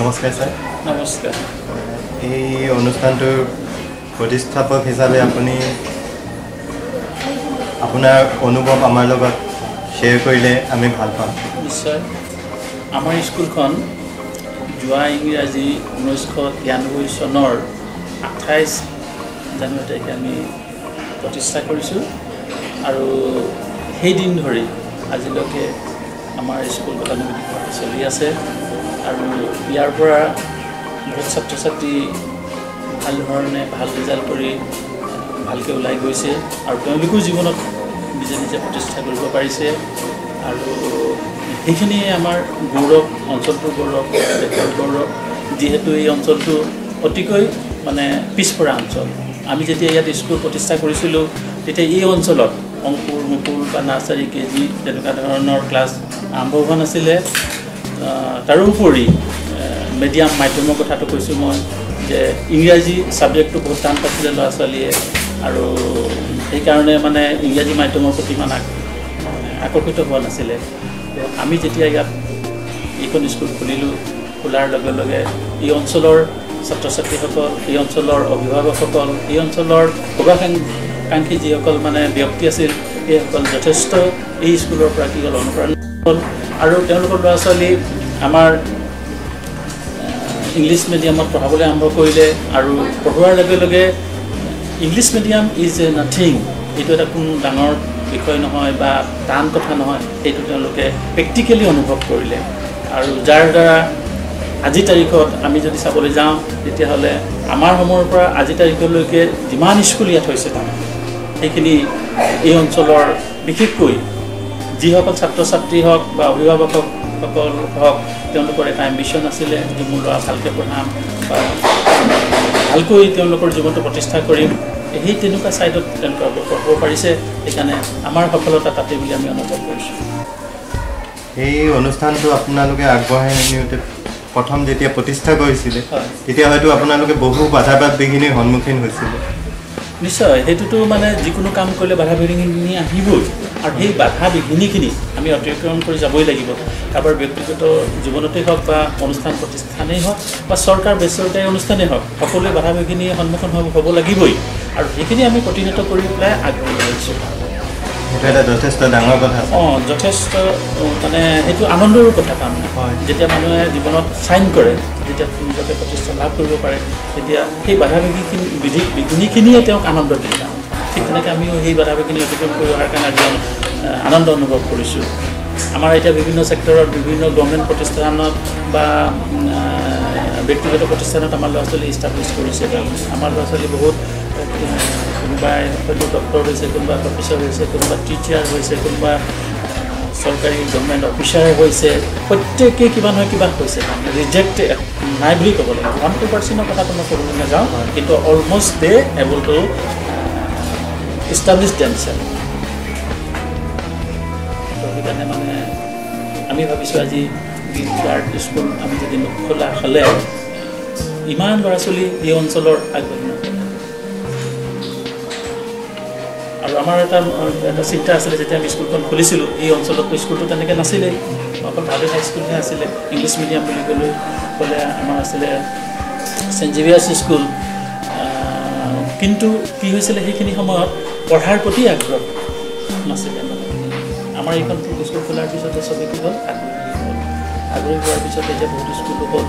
নমস্কাৰ ছাৰ। নমস্কাৰ। এই অনুষ্ঠানটোৰ প্ৰতিষ্ঠাপক হিচাপে আপুনি আপোনাৰ অনুভৱ আমাৰ লগত শ্বেয়াৰ কৰিলে আমি ভাল পাম। নিশ্চয়। আমাৰ স্কুলখন যোৱা ইংৰাজী ঊনৈছশ তিৰানব্বৈ চনৰ আঠাইছ জানুৱাৰী তাৰিখে আমি প্ৰতিষ্ঠা কৰিছোঁ আৰু সেইদিন ধৰি আজিলৈকে আমাৰ স্কুল গতানুগতিকভাৱে চলি আছে। আৰু ইয়াৰ পৰা বহুত ছাত্ৰ ছাত্ৰী ভাল ধৰণে ভাল ৰিজাল্ট কৰি ভালকৈ ওলাই গৈছে আৰু তেওঁলোকেও জীৱনত নিজে নিজে প্ৰতিষ্ঠা কৰিব পাৰিছে। আৰু সেইখিনিয়ে আমাৰ গৌৰৱ অঞ্চলটোৰ গৌৰৱ দেশৰ গৌৰৱ। যিহেতু এই অঞ্চলটো অতিকৈ মানে পিছপৰা অঞ্চল। আমি যেতিয়া ইয়াত স্কুল প্ৰতিষ্ঠা কৰিছিলোঁ তেতিয়া এই অঞ্চলত অংকুৰ মুকুৰ বা নাৰ্চাৰী কে জি তেনেকুৱা ধৰণৰ ক্লাছ আৰম্ভ হোৱা নাছিলে। তাৰোপৰি মিডিয়াম মাধ্যমৰ কথাটো কৈছোঁ মই যে ইংৰাজী ছাবজেক্টটো বহুত টান পাইছিলে ল'ৰা ছোৱালীয়ে আৰু সেইকাৰণে মানে ইংৰাজী মাধ্যমৰ প্ৰতি ইমান আক- আকৰ্ষিত হোৱা নাছিলে। আমি যেতিয়া ইয়াত এইখন স্কুল খুলিলোঁ খোলাৰ লগে লগে এই অঞ্চলৰ ছাত্ৰ ছাত্ৰীসকল এই অঞ্চলৰ অভিভাৱকসকল এই অঞ্চলৰ শুভাকাংক্ষী যিসকল মানে ব্যক্তি আছিল সেইসকল যথেষ্ট এই স্কুলৰ পৰা কি হ'ল অনুপ্ৰাণিত হ'ল। আৰু তেওঁলোকৰ ল'ৰা ছোৱালী আমাৰ ইংলিছ মিডিয়ামত পঢ়াবলৈ আৰম্ভ কৰিলে আৰু পঢ়োৱাৰ লগে লগে English medium is a nothing এইটো এটা কোনো ডাঙৰ বিষয় নহয় বা টান কথা নহয় সেইটো তেওঁলোকে প্ৰেক্টিকেলি অনুভৱ কৰিলে। আৰু যাৰ দ্বাৰা আজিৰ তাৰিখত আমি যদি চাবলৈ যাওঁ তেতিয়াহ'লে আমাৰ সময়ৰ পৰা আজিৰ তাৰিখলৈকে যিমান স্কুল ইয়াত হৈছে তাৰমানে সেইখিনি এই অঞ্চলৰ বিশেষকৈ যিসকল ছাত্ৰ ছাত্ৰী হওক বা অভিভাৱকসকল হওক তেওঁলোকৰ এটা এম্বিশ্যন আছিলে যে মোৰ ল'ৰা ভালকৈ পঢ়াম বা ভালকৈ তেওঁলোকৰ জীৱনটো প্ৰতিষ্ঠা কৰিম। সেই তেনেকুৱা ছাইডত তেওঁলোকে অগ্ৰসৰ হ'ব পাৰিছে। সেইকাৰণে আমাৰ সফলতা তাতে বুলি আমি অনুভৱ কৰিছোঁ। এই অনুষ্ঠানটো আপোনালোকে আগবঢ়াই নিওঁতে প্ৰথম যেতিয়া প্ৰতিষ্ঠা কৰিছিলে। তেতিয়া হয়তো আপোনালোকে বহু বাধা বিঘিনিৰ সন্মুখীন হৈছিলে। নিশ্চয় সেইটোতো মানে যিকোনো কাম কৰিলে বাধা বিঘিনি আহিবই। আৰু সেই বাধা বিঘিনিখিনি আমি অতিক্ৰমণ কৰি যাবই লাগিব। কাৰোবাৰ ব্যক্তিগত জীৱনতেই হওক বা অনুষ্ঠান প্ৰতিষ্ঠানেই হওক বা চৰকাৰ বেচৰকাৰী অনুষ্ঠানেই হওক সকলোৱে বাধা বিঘিনিৰ সন্মুখীন হ'ব হ'ব লাগিবই। আৰু সেইখিনি আমি প্ৰতিহত কৰি পেলাই আগবাঢ়ি আহিছোঁ সেইটো এটা যথেষ্ট ডাঙৰ কথা অঁ যথেষ্ট মানে সেইটো আনন্দৰো কথা তাৰমানে হয়। যেতিয়া মানুহে জীৱনত চাইন কৰে যেতিয়া নিজকে প্ৰতিষ্ঠা লাভ কৰিব পাৰে তেতিয়া সেই বাধা বিঘিনি বিধি বিঘিনিখিনিয়ে তেওঁক আনন্দ দিয়ে। ঠিক তেনেকৈ আমিও সেই বাধা বিঘিনি অতিক্ৰম কৰি অহাৰ কাৰণে আজি আনন্দ অনুভৱ কৰিছোঁ আমাৰ এতিয়া বিভিন্ন ছেক্টৰত বিভিন্ন গভৰ্ণমেণ্ট প্ৰতিষ্ঠানত বা ব্যক্তিগত প্ৰতিষ্ঠানত আমাৰ ল'ৰা ছোৱালী ইষ্টাব্লিছ কৰিছে। আমাৰ ল'ৰা ছোৱালী বহুত কোনোবাই হয়তো ডক্টৰ হৈছে কোনোবা প্ৰফেচৰ হৈছে কোনোবা টিচাৰ হৈছে কোনোবা চৰকাৰী গভৰ্ণমেণ্ট অফিচাৰ হৈছে। প্ৰত্যেকেই কিবা নহয় কিবা হৈছে। ৰিজেক্ট নাই বুলি ক'ব লাগিব ওৱান টু পাৰ্চেণ্টৰ কথাটো মই ক'বলৈ নাযাওঁ কিন্তু almost they able to establish themselves সেইকাৰণে মানে আমি ভাবিছোঁ আজি গাৰ্ড স্কুল আমি যদি নোখোলা হ'লে ইমান ল'ৰা ছোৱালী এই অঞ্চলৰ আগবাঢ়ি আৰু আমাৰ এটা এটা চিন্তা আছিলে যেতিয়া আমি স্কুলখন খুলিছিলোঁ এই অঞ্চলত স্কুলটো তেনেকৈ নাছিলেই। অকল ভাৱে হাইস্কুলহে আছিলে ইংলিছ মিডিয়াম বুলি ক'লৈ ক'লে আমাৰ আছিলে ছেইণ্ট জেভিয়াৰ্ছ স্কুল। কিন্তু কি হৈছিলে সেইখিনি সময়ত পঢ়াৰ প্ৰতি আগ্ৰহ নাছিলে। আমাৰ এইখন স্কুল খোলাৰ পিছতে চবেই কি হ'ল আগ্ৰহী। আগ্ৰহী হোৱাৰ পিছতে এতিয়া বহুত স্কুলো হ'ল।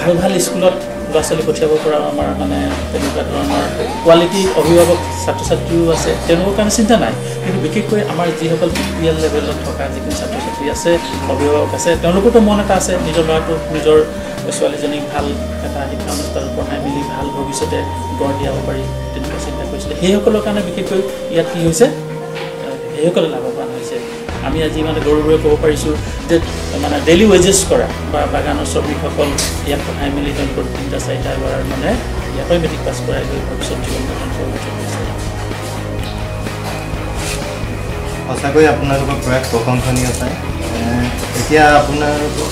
আৰু ভাল ভাল স্কুলত ল'ৰা ছোৱালী পঠিয়াব পৰা আমাৰ মানে তেনেকুৱা ধৰণৰ কোৱালিটি অভিভাৱক ছাত্ৰ ছাত্ৰীও আছে। তেওঁলোকৰ কাৰণে চিন্তা নাই। কিন্তু বিশেষকৈ আমাৰ যিসকল বি পি এল লেভেলত থকা যিখিনি ছাত্ৰ ছাত্ৰী আছে অভিভাৱক আছে তেওঁলোকৰতো মন এটা আছে নিজৰ ল'ৰাটোক নিজৰ ছোৱালীজনীক ভাল এটা শিক্ষা অনুষ্ঠানত পঢ়াই মেলি ভাল ভৱিষ্যতে গঢ় দিয়াব পাৰি তেনেকুৱা চিন্তা কৰিছিলে। সেইসকলৰ কাৰণে বিশেষকৈ ইয়াত কি হৈছে সেইসকলে লাভৱান হৈছে। আমি আজি মানে গৌৰৱেৰে ক'ব পাৰিছোঁ যে মানে ডেইলি ৱেজেছ কৰা বা বাগানৰ শ্ৰমিকসকল ইয়াত পঠাই মেলি তেওঁলোকৰ তিনিটা চাৰিটা এবাৰ মানে ইয়াতে মেট্ৰিক পাছ কৰাই গৈ ভৱিষ্যত জীৱন গঠন কৰিব সঁচাকৈ আপোনালোকৰ প্ৰয়াস প্ৰশংসনীয় চাই এতিয়া আপোনালোকৰ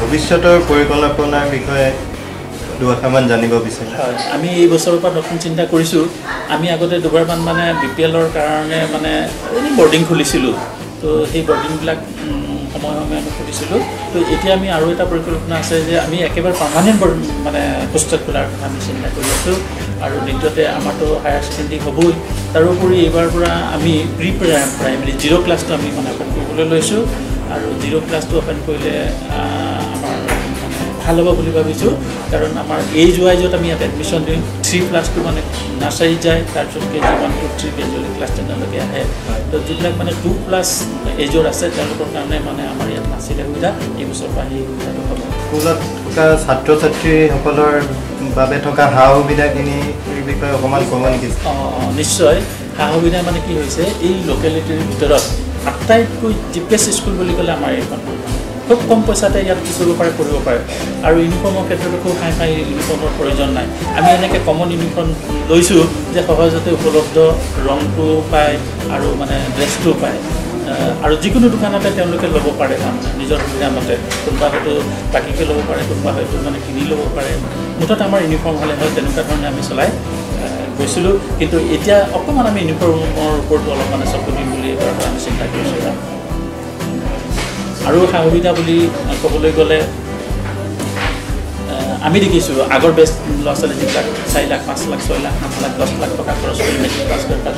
ভৱিষ্যতৰ পৰিকল্পনাৰ বিষয়ে দুআষাৰমান জানিব বিচাৰিছোঁ হয় আমি এই বছৰৰ পৰা নতুন চিন্তা কৰিছোঁ। আমি আগতে দুবাৰমান মানে বি পি এলৰ কাৰণে মানে এনেই বৰ্ডিং খুলিছিলোঁ। তো সেই বৰ্ডিংবিলাক সময়ে সময়ে আমি সুধিছিলোঁ তো এতিয়া আমি আৰু এটা পৰিকল্পনা আছে যে আমি একেবাৰে পাৰ্মানেণ্ট মানে হোষ্টেল খোলাৰ কথা আমি চিন্তা কৰি আছোঁ। আৰু দ্বিতীয়তে আমাৰতো হায়াৰ ছেকেণ্ডেৰী হ'বই। তাৰোপৰি এইবাৰ পৰা আমি প্ৰি প্ৰাইমেৰী জিৰ' ক্লাছটো আমি মানে অপেন কৰিবলৈ লৈছোঁ। আৰু জিৰ' ক্লাছটো অপেন কৰিলে ভাল হ'ব বুলি ভাবিছোঁ। কাৰণ আমাৰ এইজ ৱাইজত আমি ইয়াত এডমিশ্যন দিম। থ্ৰী প্লাছটো মানে নাৰ্চাৰীত যায়। তাৰপিছত K G one two three gradually class টেনলৈকে আহে। তো যিবিলাক মানে টু প্লাছ এজৰ আছে তেওঁলোকৰ কাৰণে মানে আমাৰ ইয়াত নাছিলে সুবিধা। এই বছৰৰ পৰা সেই সুবিধাটো হ'ব। স্কুলত থকা ছাত্ৰ ছাত্ৰীসকলৰ বাবে থকা সা সুবিধাখিনি বিষয়ে অকণমান ক'ব নেকি? অঁ, নিশ্চয়। সা সুবিধা মানে কি হৈছে এই লোকেলিটিৰ ভিতৰত আটাইতকৈ চিপেষ্ট স্কুল বুলি ক'লে আমাৰ এইখন। খুব কম পইচাতে ইয়াত কি কৰিব পাৰে কৰিব পাৰে। আৰু ইউনিফৰ্মৰ ক্ষেত্ৰতো খুব হাই ফাই ইউনিফৰ্মৰ প্ৰয়োজন নাই। আমি এনেকৈ কমন ইউনিফৰ্ম লৈছোঁ যে সহজতে উপলব্ধ ৰংটো পায় আৰু মানে ড্ৰেছটোও পায়। আৰু যিকোনো দোকানতে তেওঁলোকে ল'ব পাৰে তাৰমানে নিজৰ সুবিধা মতে কোনোবা হয়তো বাকীকৈ ল'ব পাৰে কোনোবা হয়তো মানে কিনি ল'ব পাৰে। মুঠতে আমাৰ ইউনিফৰ্ম হ'লে হয় তেনেকুৱা ধৰণে আমি চলাই গৈছিলোঁ। কিন্তু এতিয়া অকণমান আমি ইউনিফৰ্মৰ ওপৰতো অলপ মানে চকু দিম বুলি এবাৰ আমি চিন্তা কৰিছোঁ। আৰু সা সুবিধা বুলি ক'বলৈ গ'লে আমি দেখিছোঁ আগৰ বেষ্ট ল'ৰা ছোৱালী যিবিলাক চাৰি লাখ পাঁচ লাখ ছয় লাখ সাত লাখ দহ লাখ টকা খৰচ কৰি মেট্ৰিক পাছ কৰি তাত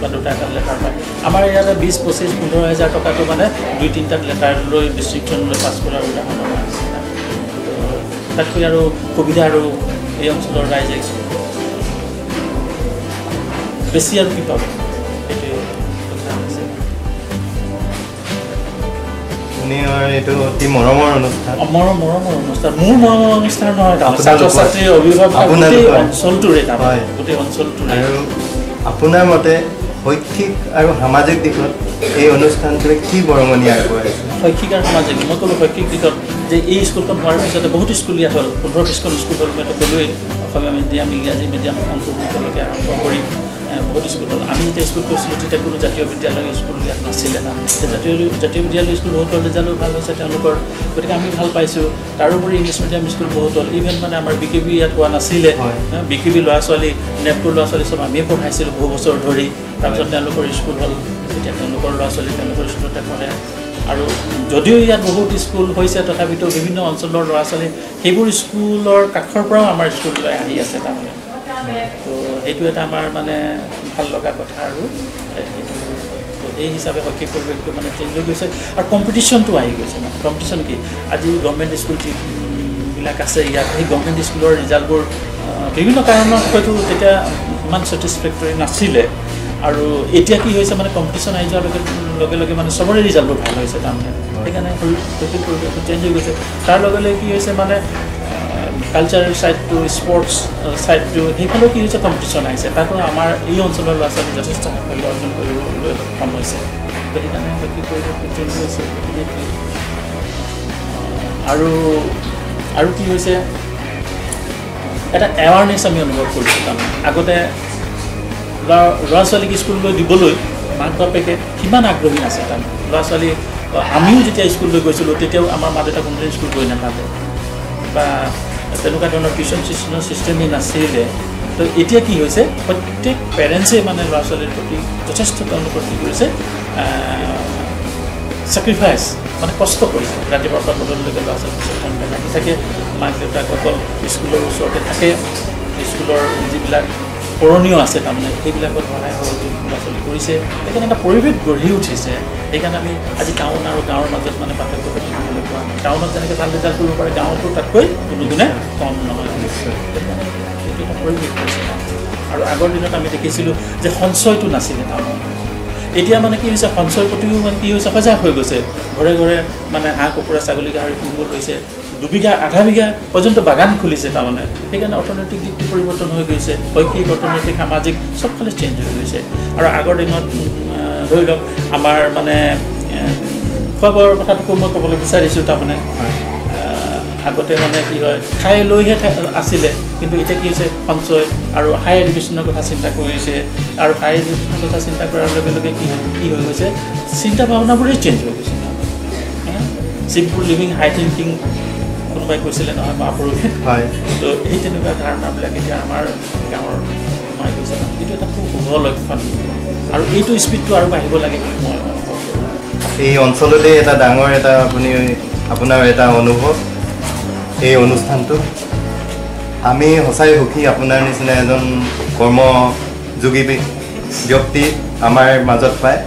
বা দুটা এটা লেটাৰ পায়। আমাৰ ইয়াতে বিছ পঁচিছ পোন্ধৰ হেজাৰ টকাটো মানে দুই তিনিটা লেটাৰ লৈ ডিষ্ট্ৰিকশ্যন লৈ পাছ কৰাৰ উদাহৰণ আমাৰ আছে। তাতকৈ আৰু সুবিধা আৰু এই অঞ্চলৰ ৰাইজে বেছি আৰু কি পাব? আপুনি এইটো অতি মৰমৰ অনুষ্ঠান মৰম মৰমৰ অনুষ্ঠান মোৰ মৰমৰ অনুষ্ঠান নহয় তাৰমানে আপোনালোকৰ। ছাত্ৰ ছাত্ৰী অভিভাৱক গোটেই আপোনালোকৰ। অঞ্চলটোৰে তাৰমানে হয়। গোটেই অঞ্চলটোৰে আৰু আপোনাৰ মতে শৈক্ষিক আৰু সামাজিক দিশত এই অনুষ্ঠানটোৱে কি বৰঙণি আগবঢ়াইছে শৈক্ষিক আৰু সামাজিক মই ক'লোঁ শৈক্ষিক দিশত যে এই স্কুলখন হোৱাৰ পিছতে বহুত স্কুল ইয়াত হ'ল পোন্ধৰ বিছখন স্কুল হ'ল মই ক'লোৱেই অসমীয়া মিডিয়াম ইংৰাজী মিডিয়াম অংকুৰলৈকে আৰম্ভ কৰি বহুত স্কুল হ'ল। আমি যেতিয়া স্কুল কৰিছিলোঁ তেতিয়া কোনো জাতীয় বিদ্যালয় স্কুল ইয়াত নাছিলে না। জাতীয় জাতীয় বিদ্যালয় স্কুল বহুত হ'ল ৰিজাল্টো ভাল হৈছে তেওঁলোকৰ। গতিকে আমি ভাল পাইছোঁ। তাৰোপৰি ইংলিছ মিডিয়াম স্কুল বহুত হ'ল। ইভেন মানে আমাৰ বি কে বি ইয়াত হোৱা নাছিলে। বি কে বি ল'ৰা ছোৱালী নেপটোৰ ল'ৰা ছোৱালী চব আমিয়ে পঢ়াইছিলোঁ বহু বছৰ ধৰি। তাৰপিছত তেওঁলোকৰ স্কুল হ'ল। এতিয়া তেওঁলোকৰ ল'ৰা ছোৱালী তেওঁলোকৰ স্কুলতে পঢ়ে আৰু যদিও ইয়াত বহুত স্কুল হৈছে তথাপিতো বিভিন্ন অঞ্চলৰ ল'ৰা ছোৱালী সেইবোৰ স্কুলৰ কাষৰ পৰাও আমাৰ স্কুললৈ আহি আছে তাৰমানে। তো সেইটো এটা আমাৰ মানে ভাল লগা কথা আৰু। এই হিচাপে শৈক্ষিক পৰিৱেশটো মানে চেঞ্জ হৈ গৈছে। আৰু কম্পিটিশ্যনটো আহি গৈছে মানে। কম্পিটিশ্যন কি? আজি গভমেণ্ট স্কুল যিবিলাক আছে ইয়াত সেই গভমেণ্ট স্কুলৰ ৰিজাল্টবোৰ বিভিন্ন কাৰণত হয়তো তেতিয়া ইমান ছেটিছফেক্টৰী নাছিলে। আৰু এতিয়া কি হৈছে মানে কম্পিটিশ্যন আহি যোৱাৰ লগে লগে লগে মানে চবৰে ৰিজাল্টবোৰ ভাল হৈছে তাৰমানে। সেইকাৰণে শৈক্ষিক পৰিৱেশটো চেঞ্জ হৈ গৈছে। তাৰ লগে লগে কি হৈছে মানে কালচাৰেল ছাইডটো স্পৰ্টছ ছাইডটো সেইফালেও কি হৈছে কম্পিটিশ্যন আহিছে তাৰ পৰা আমাৰ এই অঞ্চলৰ ল'ৰা ছোৱালী যথেষ্ট সাফল্য অৰ্জন কৰিবলৈ সক্ষম হৈছে। সেইকাৰণে পৰিৱেশটো চেঞ্জ হৈছে সেইটোৱে। আৰু আৰু কি হৈছে? এটা এৱাৰনেছ আমি অনুভৱ কৰিছোঁ তাৰমানে। আগতে ল'ৰা ল'ৰা ছোৱালীক স্কুললৈ দিবলৈ মাক বাপেকে কিমান আগ্ৰহী আছে তাৰমানে। ল'ৰা ছোৱালী আমিও যেতিয়া স্কুললৈ গৈছিলোঁ তেতিয়াও আমাৰ মা দেউতা কোনোদিন স্কুল গৈ নাথাকে বা তেনেকুৱা ধৰণৰ টিউশ্যন চিউশ্যনৰ ছিষ্টেমেই নাছিলে। তো এতিয়া কি হৈছে প্ৰত্যেক পেৰেণ্টছেই মানে ল'ৰা ছোৱালীৰ প্ৰতি যথেষ্ট তেওঁলোকৰ কি কৰিছে ছেক্ৰিফাইচ মানে কষ্ট কৰিছে। ৰাতিপুৱাৰ পৰা গধূলিলৈকে ল'ৰা ছোৱালী পিছত লাগি থাকে। মাক দেউতাকসকল স্কুলৰ ওচৰতে থাকে। স্কুলৰ যিবিলাক কৰণীয় আছে তাৰমানে সেইবিলাকত সহায় সহযোগ ল'ৰা ছোৱালী কৰিছে সেইকাৰণে এটা পৰিৱেশ গঢ়ি উঠিছে। সেইকাৰণে আমি আজি টাউন আৰু গাঁৱৰ মাজত মানে পাৰ্থক্য টাউনত যেনেকৈ ভাল ৰিজাল্ট কৰিব পাৰে গাঁৱতো তাতকৈ কোনো গুণে কম নহয় সেইটো পৰিৱেশ হৈছে আৰু আগৰ দিনত আমি দেখিছিলোঁ যে সঞ্চয়টো নাছিলে টাউনত এতিয়া মানে কি হৈছে সঞ্চয়ৰ প্ৰতিও মানে কি হৈছে সজাগ হৈ গৈছে ঘৰে ঘৰে মানে হাঁহ কুকুৰা ছাগলী গাহৰি পুহিব লৈছে দুবিঘা আধা বিঘা পৰ্যন্ত বাগান খুলিছে তাৰমানে সেইকাৰণে অৰ্থনৈতিক দিশটো পৰিৱৰ্তন হৈ গৈছে শৈক্ষিক অৰ্থনৈতিক সামাজিক চবফালে চেঞ্জ হৈ গৈছে আৰু আগৰ দিনত ধৰি লওক আমাৰ মানে খোৱা বোৱাৰ কথাটোকো মই ক'বলৈ বিচাৰিছোঁ তাৰমানে। আগতে মানে কি হয় খাই লৈহে আছিলে কিন্তু এতিয়া কি হৈছে সঞ্চয় আৰু হাই এডুকেশ্যনৰ কথা চিন্তা কৰিছে আৰু হাই এডুকেশ্যনৰ কথা চিন্তা কৰাৰ লগে লগে কি কি হৈ গৈছে চিন্তা ভাৱনাবোৰেই চেঞ্জ হৈ গৈছে। চিম্পুল লিভিং হাই থিংকিং কোনোবাই কৈছিলে নহয় মহাপুৰুষে হয়। তো এই তেনেকুৱা ধাৰণাবিলাক এতিয়া আমাৰ গাঁৱৰ সোমাই গৈছে। এইটো এটা খুব শুভ লক্ষণ। আৰু এইটো স্পীডটো আৰু বাঢ়িব লাগে বুলি মই এই অঞ্চলতে এটা ডাঙৰ এটা আপুনি আপোনাৰ এটা অনুভৱ এই অনুষ্ঠানটো। আমি সঁচাই সুখী আপোনাৰ নিচিনা এজন কৰ্মযোগী ব্য- ব্যক্তি আমাৰ মাজত পায়।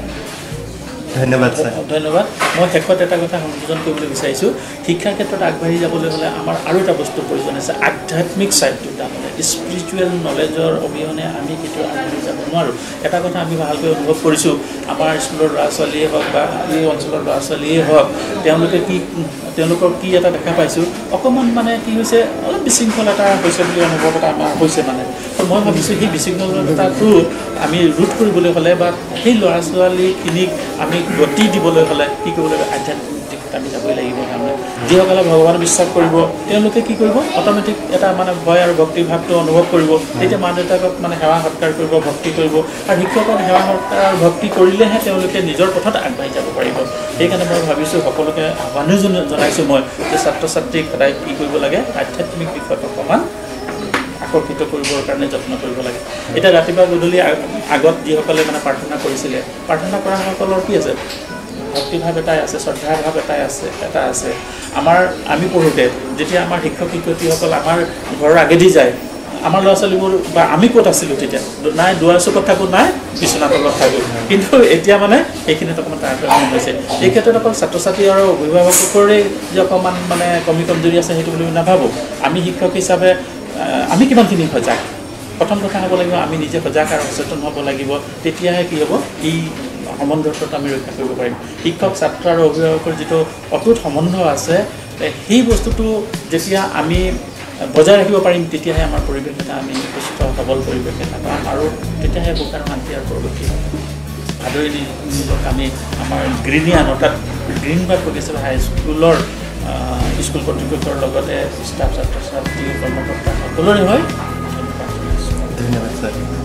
ধন্যবাদ ছাৰ। ধন্যবাদ। মই শেষত এটা কথা সংযোজন কৰিবলৈ বিচাৰিছোঁ। শিক্ষাৰ ক্ষেত্ৰত আগবাঢ়ি যাবলৈ হ'লে আমাৰ আৰু এটা বস্তুৰ প্ৰয়োজন আছে আধ্যাত্মিক চাইডটো তাৰমানে স্পিৰিচুৱেল নলেজৰ অবিহনে আমি কেতিয়াও আগবাঢ়ি যাব নোৱাৰোঁ। এটা কথা আমি ভালকৈ অনুভৱ কৰিছোঁ আমাৰ স্কুলৰ ল'ৰা ছোৱালীয়ে হওক বা এই অঞ্চলৰ ল'ৰা ছোৱালীয়ে হওক তেওঁলোকে কি তেওঁলোকৰ কি এটা দেখা পাইছোঁ অকণমান মানে কি হৈছে অলপ বিশৃংখলতা হৈছে বুলি অনুভৱ এটা আমাৰ হৈছে মানে। মই ভাবিছোঁ সেই বিশৃংখলতাটো আমি ৰোধ কৰিবলৈ হ'লে বা সেই ল'ৰা ছোৱালীখিনিক আমি গতি দিবলৈ হ'লে কি কৰিব লাগিব আধ্যাত্মিক আমি যাবই লাগিব তাৰমানে। যিসকলে ভগৱান বিশ্বাস কৰিব তেওঁলোকে কি কৰিব? অট'মেটিক এটা মানে ভয় আৰু ভক্তি ভাৱটো অনুভৱ কৰিব। তেতিয়া মা দেউতাকক মানে সেৱা সৎকাৰ কৰিব ভক্তি কৰিব। আৰু শিক্ষকক সেৱা সৎকাৰ আৰু ভক্তি কৰিলেহে তেওঁলোকে নিজৰ পথত আগবাঢ়ি যাব পাৰিব। সেইকাৰণে মই ভাবিছোঁ সকলোকে আহ্বানো জন- জনাইছোঁ মই যে ছাত্ৰ ছাত্ৰীক সদায় কি কৰিব লাগে আধ্যাত্মিক দিশত অকণমান আকৰ্ষিত কৰিবৰ কাৰণে যত্ন কৰিব লাগে। এতিয়া ৰাতিপুৱা গধূলি আগত যিসকলে মানে প্ৰাৰ্থনা কৰিছিলে প্ৰাৰ্থনা কৰাসকলৰ কি আছে? ভক্তিভাৱ এটাই আছে শ্ৰদ্ধাৰ ভাৱ এটাই আছে এটা আছে। আমাৰ আমি পঢ়োঁতে যেতিয়া আমাৰ শিক্ষক শিক্ষয়িত্ৰীসকল আমাৰ ঘৰৰ আগেদি যায় আমাৰ ল'ৰা ছোৱালীবোৰ বা আমি ক'ত আছিলোঁ তেতিয়া? নাই দুৱাৰ চুকত থাকোঁ নাই বিচনা তলত থাকোঁ। কিন্তু এতিয়া মানে সেইখিনিত অকণমান তাৰতম্য হৈছে। এই ক্ষেত্ৰত অকল ছাত্ৰ ছাত্ৰী আৰু অভিভাৱকৰে যে অকণমান মানে কমি কমজুৰি আছে সেইটো বুলি নাভাবোঁ। আমি শিক্ষক হিচাপে আমি কিমানখিনি সজাগ? প্ৰথম কথা হ'ব লাগিব আমি নিজে সজাগ আৰু সচেতন হ'ব লাগিব। তেতিয়াহে কি হ'ব? এই সম্বন্ধটোত আমি ৰক্ষা কৰিব পাৰিম। শিক্ষক ছাত্ৰ আৰু অভিভাৱকৰ যিটো অটুট সম্বন্ধ আছে সেই বস্তুটো যেতিয়া আমি বজাই ৰাখিব পাৰিম তেতিয়াহে আমাৰ পৰিৱেশ এটা আমি সুস্থ সবল পৰিৱেশ এটা পাম আৰু তেতিয়াহে সুখ আৰু শান্তি আৰু প্ৰগতি হ'ব। আদৰণি মূলক আমি আমাৰ গ্ৰীণিয়ান অৰ্থাৎ গ্ৰীণ বা প্ৰগ্ৰেছিভ হাইস্কুলৰ স্কুল কৰ্তৃপক্ষৰ লগতে ষ্টাফ ছাত্ৰ ছাত্ৰী কৰ্মকৰ্তা সকলোৰে হয়। ধন্যবাদ ছাৰ।